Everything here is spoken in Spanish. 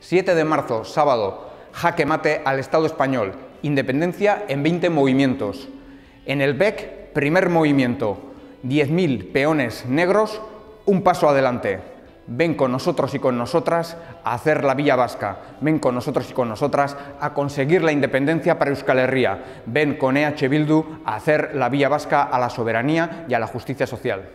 7 de marzo, sábado, jaque mate al Estado español, independencia en 20 movimientos. En el BEC, primer movimiento, 10.000 peones negros, un paso adelante. Ven con nosotros y con nosotras a hacer la Villa Vasca. Ven con nosotros y con nosotras a conseguir la independencia para Euskal Herria. Ven con EH Bildu a hacer la Villa Vasca a la soberanía y a la justicia social.